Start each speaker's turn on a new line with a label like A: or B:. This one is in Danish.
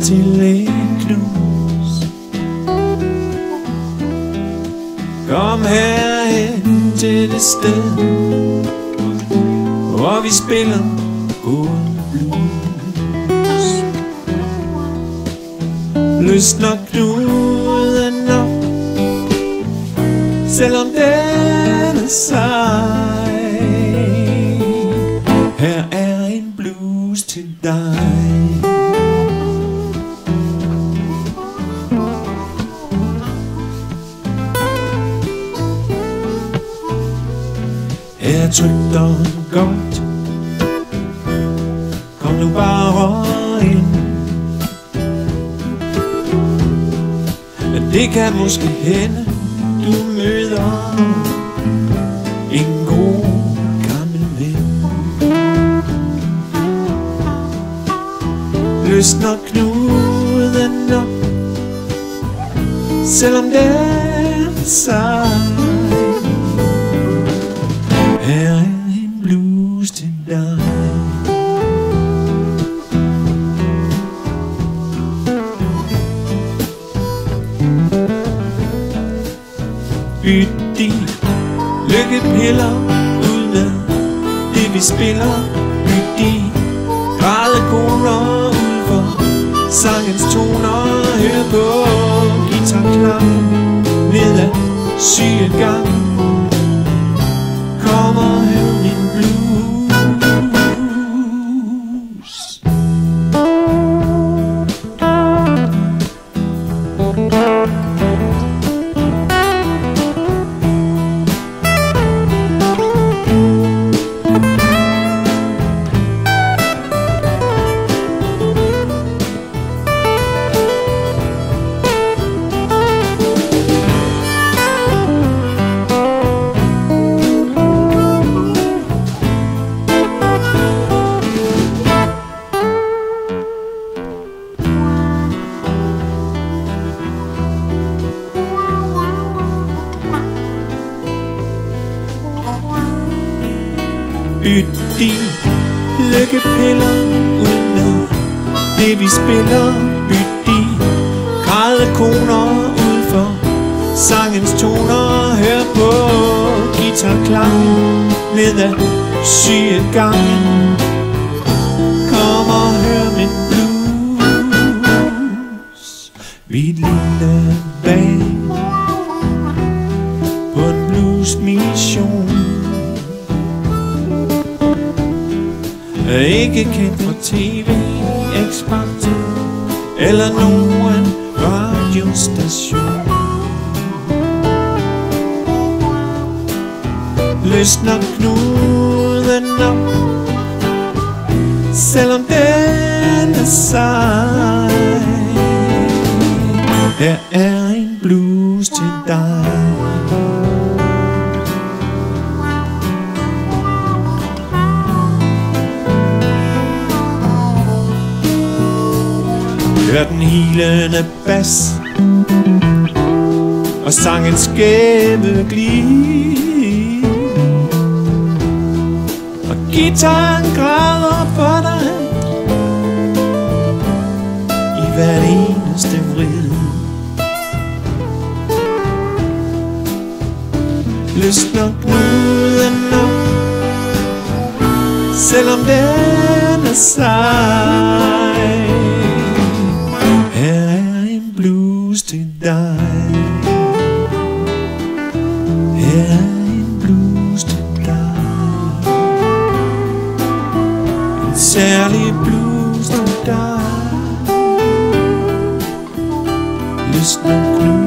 A: til en knus Kom herhen til det sted Hvor vi spiller god blues Løsner knuden op Selvom den er sej er trygt og godt. Kom nu bare ind. Det kan måske hende Du møder. En god gammel ven. Løsner knuden op. Selvom den er Byt de lykkepiller ud med det vi spiller. Byt de grædekoner ud for sangens toner. Hør på guitarklang ned ad sy gang kommer Byt de lykkepiller ud med det vi spiller Byt de grædekoner ud for sangens toner Hør på guitarklangen ved at sy ikke kendt fra tv, X-Factor eller nogen radiostation. Løsner knuden op, selvom den er sej. Her er en blues til dig. Hør den hilende bas Og sangens skæve glid Og gitaren græder for dig I hver eneste vrid. Løsner bruden op Selvom den er sej. die. Er ein blues to die. And Sally blues don't die. Lyssna nu